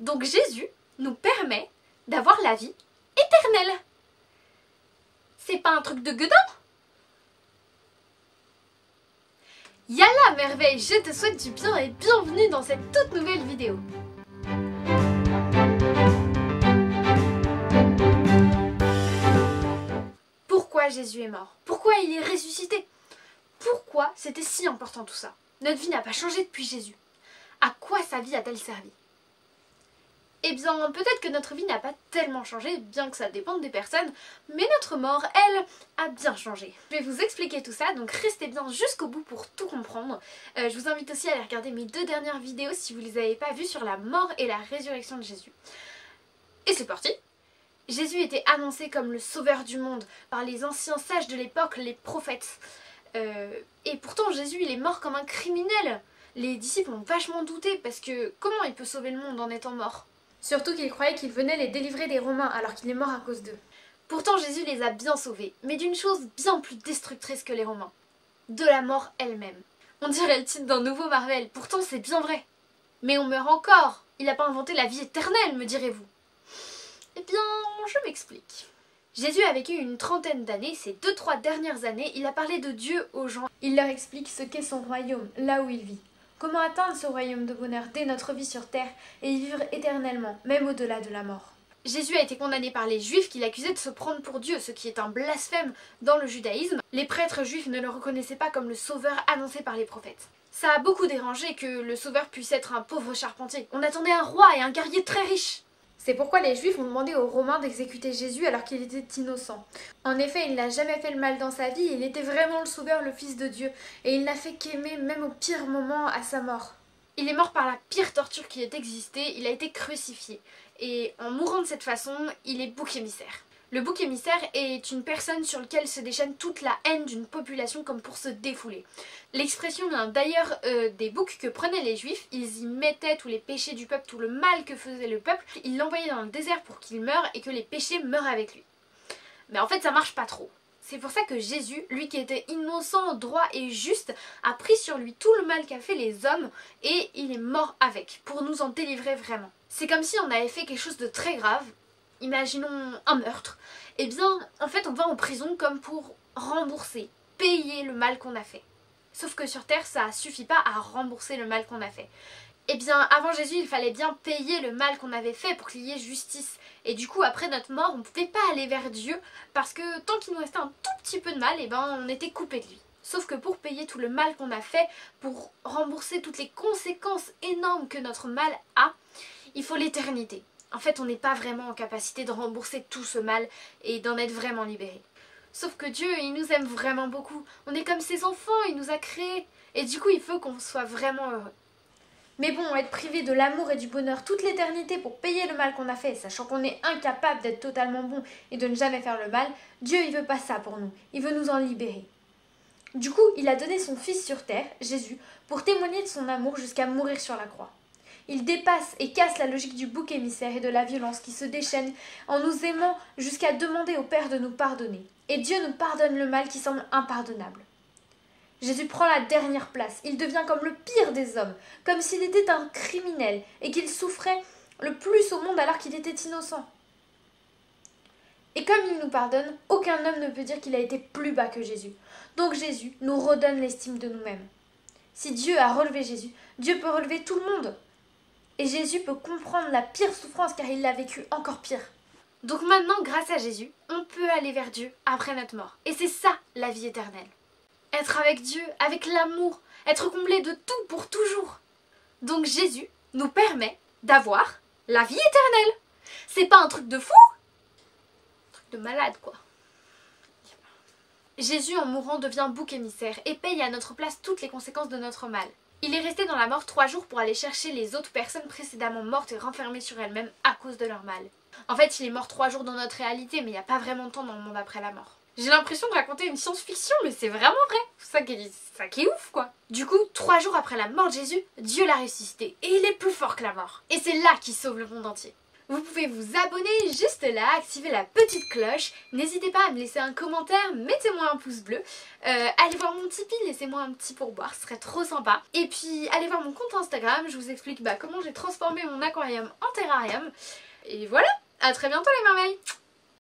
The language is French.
Donc Jésus nous permet d'avoir la vie éternelle. C'est pas un truc de gueudin? Yalla merveille, je te souhaite du bien et bienvenue dans cette toute nouvelle vidéo. Pourquoi Jésus est mort? Pourquoi il est ressuscité? Pourquoi c'était si important tout ça? Notre vie n'a pas changé depuis Jésus. À quoi sa vie a-t-elle servi? Eh bien, peut-être que notre vie n'a pas tellement changé, bien que ça dépende des personnes, mais notre mort, elle, a bien changé. Je vais vous expliquer tout ça, donc restez bien jusqu'au bout pour tout comprendre. Euh, je vous invite aussi à aller regarder mes deux dernières vidéos si vous les avez pas vues sur la mort et la résurrection de Jésus. Et c'est parti Jésus était annoncé comme le sauveur du monde par les anciens sages de l'époque, les prophètes. Euh, et pourtant, Jésus, il est mort comme un criminel les disciples ont vachement douté parce que comment il peut sauver le monde en étant mort? Surtout qu'ils croyaient qu'il venait les délivrer des Romains alors qu'il est mort à cause d'eux. Pourtant Jésus les a bien sauvés, mais d'une chose bien plus destructrice que les Romains. De la mort elle-même. On dirait le titre d'un nouveau Marvel, pourtant c'est bien vrai. Mais on meurt encore Il n'a pas inventé la vie éternelle, me direz-vous. Eh bien, je m'explique. Jésus a vécu une trentaine d'années, ces deux trois dernières années, il a parlé de Dieu aux gens. Il leur explique ce qu'est son royaume, là où il vit. Comment atteindre ce royaume de bonheur dès notre vie sur terre et y vivre éternellement, même au-delà de la mort? Jésus a été condamné par les juifs qui l'accusaient de se prendre pour Dieu, ce qui est un blasphème dans le judaïsme. Les prêtres juifs ne le reconnaissaient pas comme le sauveur annoncé par les prophètes. Ça a beaucoup dérangé que le sauveur puisse être un pauvre charpentier. On attendait un roi et un guerrier très riche. C'est pourquoi les Juifs ont demandé aux Romains d'exécuter Jésus alors qu'il était innocent. En effet, il n'a jamais fait le mal dans sa vie, il était vraiment le Sauveur, le Fils de Dieu, et il n'a fait qu'aimer même au pire moment à sa mort. Il est mort par la pire torture qui ait existé, il a été crucifié. Et en mourant de cette façon, il est bouc émissaire. Le bouc émissaire est une personne sur laquelle se déchaîne toute la haine d'une population comme pour se défouler. L'expression vient d'ailleurs euh, des boucs que prenaient les juifs, ils y mettaient tous les péchés du peuple, tout le mal que faisait le peuple, ils l'envoyaient dans le désert pour qu'il meure et que les péchés meurent avec lui. Mais en fait ça marche pas trop. C'est pour ça que Jésus, lui qui était innocent, droit et juste, a pris sur lui tout le mal qu'a fait les hommes et il est mort avec, pour nous en délivrer vraiment. C'est comme si on avait fait quelque chose de très grave imaginons un meurtre, eh bien, en fait, on va en prison comme pour rembourser, payer le mal qu'on a fait. Sauf que sur Terre, ça suffit pas à rembourser le mal qu'on a fait. Eh bien, avant Jésus, il fallait bien payer le mal qu'on avait fait pour qu'il y ait justice. Et du coup, après notre mort, on ne pouvait pas aller vers Dieu parce que tant qu'il nous restait un tout petit peu de mal, eh ben, on était coupé de lui. Sauf que pour payer tout le mal qu'on a fait, pour rembourser toutes les conséquences énormes que notre mal a, il faut l'éternité. En fait, on n'est pas vraiment en capacité de rembourser tout ce mal et d'en être vraiment libéré. Sauf que Dieu, il nous aime vraiment beaucoup. On est comme ses enfants, il nous a créés. Et du coup, il faut qu'on soit vraiment heureux. Mais bon, être privé de l'amour et du bonheur toute l'éternité pour payer le mal qu'on a fait, sachant qu'on est incapable d'être totalement bon et de ne jamais faire le mal, Dieu, il veut pas ça pour nous. Il veut nous en libérer. Du coup, il a donné son Fils sur terre, Jésus, pour témoigner de son amour jusqu'à mourir sur la croix. Il dépasse et casse la logique du bouc émissaire et de la violence qui se déchaîne en nous aimant jusqu'à demander au Père de nous pardonner. Et Dieu nous pardonne le mal qui semble impardonnable. Jésus prend la dernière place. Il devient comme le pire des hommes, comme s'il était un criminel et qu'il souffrait le plus au monde alors qu'il était innocent. Et comme il nous pardonne, aucun homme ne peut dire qu'il a été plus bas que Jésus. Donc Jésus nous redonne l'estime de nous-mêmes. Si Dieu a relevé Jésus, Dieu peut relever tout le monde. Et Jésus peut comprendre la pire souffrance car il l'a vécu encore pire. Donc maintenant, grâce à Jésus, on peut aller vers Dieu après notre mort. Et c'est ça la vie éternelle. Être avec Dieu, avec l'amour, être comblé de tout pour toujours. Donc Jésus nous permet d'avoir la vie éternelle. C'est pas un truc de fou truc de malade quoi. Jésus en mourant devient bouc émissaire et paye à notre place toutes les conséquences de notre mal. Il est resté dans la mort trois jours pour aller chercher les autres personnes précédemment mortes et renfermées sur elles-mêmes à cause de leur mal. En fait, il est mort trois jours dans notre réalité, mais il n'y a pas vraiment de temps dans le monde après la mort. J'ai l'impression de raconter une science-fiction, mais c'est vraiment vrai. Ça qui, ça qui est ouf, quoi. Du coup, trois jours après la mort de Jésus, Dieu l'a ressuscité. Et il est plus fort que la mort. Et c'est là qu'il sauve le monde entier. Vous pouvez vous abonner juste là, activer la petite cloche. N'hésitez pas à me laisser un commentaire, mettez-moi un pouce bleu. Euh, allez voir mon Tipeee, laissez-moi un petit pourboire, ce serait trop sympa. Et puis allez voir mon compte Instagram, je vous explique bah, comment j'ai transformé mon aquarium en terrarium. Et voilà, à très bientôt les merveilles